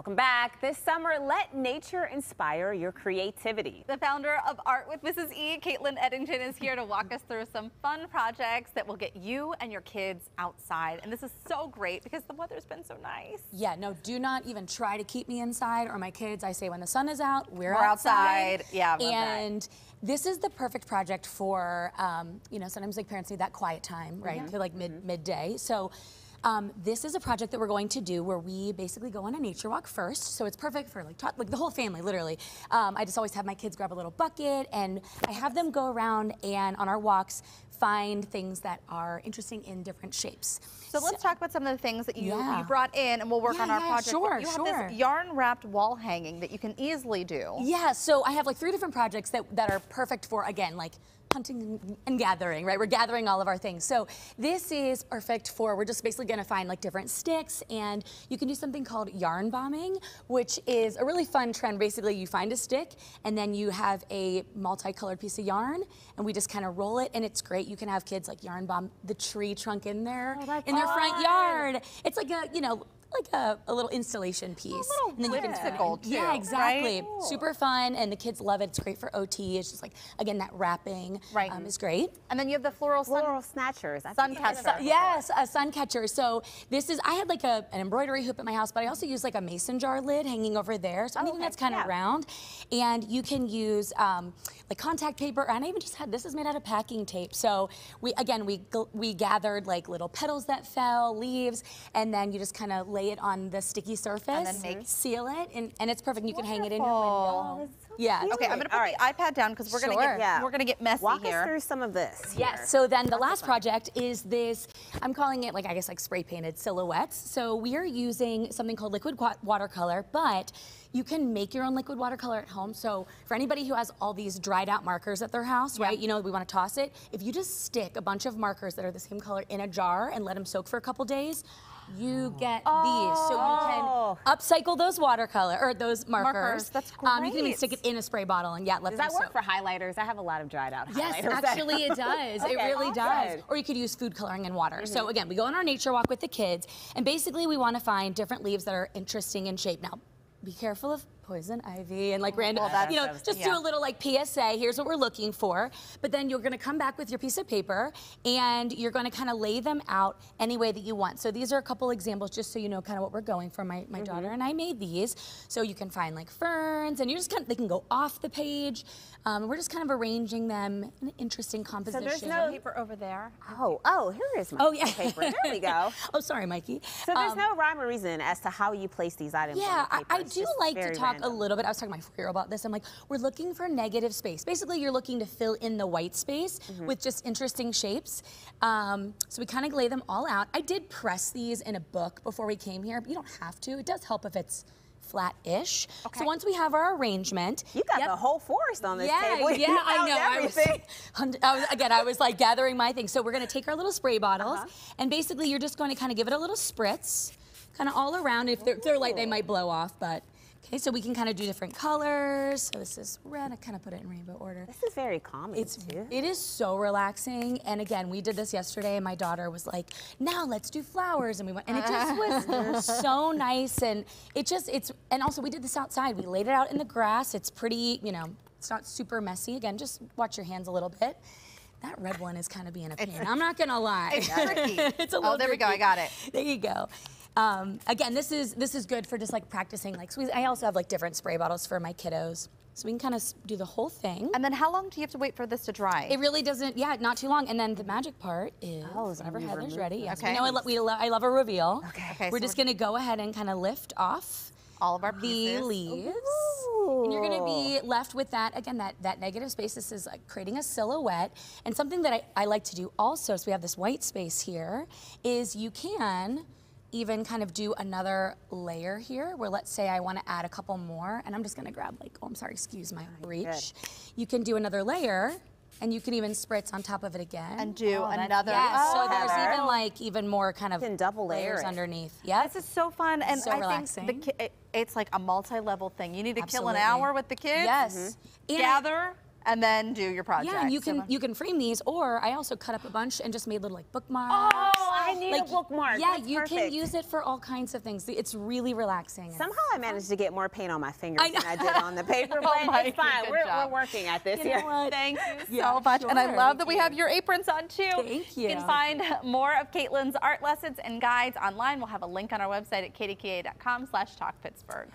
Welcome back. This summer, let nature inspire your creativity. The founder of Art with Mrs. E, Kaitlyn Edington, is here to walk us through some fun projects that will get you and your kids outside. And this is so great because the weather's been so nice. Yeah, no, do not even try to keep me inside or my kids. I say when the sun is out, we're, We're outside. Yeah, love that. and this is the perfect project for, um, you know, sometimes like parents need that quiet time, right, to like mid midday. So. Um, this is a project that we're going to do where we basically go on a nature walk first. So it's perfect for like, like the whole family, literally. Um, I just always have my kids grab a little bucket and I have them go around and on our walks find things that are interesting in different shapes. So let's talk about some of the things that you, Yeah. you brought in and we'll work Yeah, on our yeah, project. sure, you have sure. this yarn wrapped wall hanging that you can easily do. Yeah, so I have like three different projects that, that are perfect for, again, like hunting and gathering, right? We're gathering all of our things. So this is perfect for, we're just basically gonna find like different sticks and you can do something called yarn bombing, which is a really fun trend. Basically, you find a stick and then you have a multicolored piece of yarn and we just kind of roll it and it's great. You can have kids like yarn bomb the tree trunk in their, oh, that's in their front yard. It's like a, you know, like a, a little installation piece. little and then you can turn it whimsical, in. Yeah, exactly. right? Super fun, and the kids love it. It's great for OT. It's just like again that wrapping Right. um, is great. And then you have the floral sun. Floral snatchers. I Sun catcher. Yes, a sun catcher. So this is I had like a, an embroidery hoop at my house, but I also use like a mason jar lid hanging over there. So anything okay, that's kind of yeah. round, and you can use um, like contact paper. And I even just had this is made out of packing tape. So we again we we gathered like little petals that fell, leaves, and then you just kind of lay it on the sticky surface, then make- seal it, and, and it's perfect. You can hang it in your Wonderful. window. Yeah. Okay, I'm gonna put All right. the iPad down because we're gonna get Yeah. we're gonna get messy Walk here. us through some of this. here. Yes. So then the last project is this. I'm calling it like I guess like spray painted silhouettes. So we are using something called liquid watercolor, but you can make your own liquid watercolor at home. So for anybody who has all these dried out markers at their house, right? You know we want to toss it. If you just stick a bunch of markers that are the same color in a jar and let them soak for a couple days. You get these, so you Oh. can upcycle those watercolor or those markers. Markers, that's Um, you can even stick it in a spray bottle and yeah, let Does that work soak. for highlighters? I have a lot of dried out Yes, highlighters. actually it does. it really oh, does. Or you could use food coloring and water. So again, we go on our nature walk with the kids, and basically we want to find different leaves that are interesting in shape. Now, be careful of poison ivy and like random, Well, you know, that's- just do a little like PSA. Here's what we're looking for. But then you're going to come back with your piece of paper, and you're going to kind of lay them out any way that you want. So these are a couple examples, just so you know kind of what we're going for. My, my daughter and I made these, so you can find like ferns, and you just kind of they can go off the page. Um, we're just kind of arranging them in an interesting composition. So there's no- paper over there. Oh, oh, here is my Oh yeah. paper. There we go. oh, sorry, Mikey. So there's Um, no rhyme or reason as to how you place these items. Yeah, on the I, paper. I It's do like to talk random. A little bit. I was talking to my four-year-old about this. I'm like, we're looking for negative space. Basically, you're looking to fill in the white space Mm-hmm. with just interesting shapes. Um, so we kind of lay them all out. I did press these in a book before we came here, but you don't have to. It does help if it's flat-ish. Okay. So once we have our arrangement, You got Yep. the whole forest on this yeah, table. Yeah, You I know. I was. I was- again, I was like gathering my things. So we're gonna take our little spray bottles, Uh-huh. and basically you're just going to kind of give it a little spritz, kind of all around. If they're, if they're light, they might blow off, but okay. So we can kind of do different colors. So this is red. I kind of put it in rainbow order. This is very calming It's too. it is so relaxing, and again, we did this yesterday, and my daughter was like, "Now let's do flowers," and we went, and it just was so nice, and it just it's, and also we did this outside. We laid it out in the grass. It's pretty, you know, it's not super messy. Again, just watch your hands a little bit. That red one is kind of being a pain. I'm not gonna lie. It's tricky. it's a Oh, little. there we go, I got it. There you go. Um, again, this is this is good for just like practicing like squeeze. I also have like different spray bottles for my kiddos, so we can kind of do the whole thing. And then how long do you have to wait for this to dry? It really doesn't, yeah, not too long. And then the magic part is Oh, so whenever Heather's ready. Yes, Okay. we know I, lo- we lo- I love a reveal. Okay. Okay, We're so just we're- gonna go ahead and kind of lift off All of our the pieces. leaves. And you're gonna be left with that, again, that, that negative space. This is like creating a silhouette. And something that I, I like to do also, so we have this white space here, is you can even kind of do another layer here where let's say I wanna add a couple more and I'm just gonna grab like, oh, I'm sorry, excuse my reach. You can do another layer and you can even spritz on top of it again. And do Oh, that's- another. Yes, so Oh, there's Heather. even like even more kind of You double layer layers it. underneath. Yeah, This is so fun, and So I relaxing. think the ki- it, it's like a multi-level thing. You need to kill an hour with the kids. Yes. Mm-hmm. And- Gather and then do your project. Yeah, and you can much- you can frame these, or I also cut up a bunch and just made little like bookmarks. Oh, I need a bookmark. Yeah, That's you can use it for all kinds of things. It's really relaxing. Somehow I managed to get more paint on my fingers I than I did on the paper, Oh but my it's fine. We're, we're working at this You here. Thank you Yeah, so much. And I sure. love that we you. have your aprons on too. Thank You you. can find more of Kaitlyn's art lessons and guides online. We'll have a link on our website at kdka.com slash talkpittsburgh.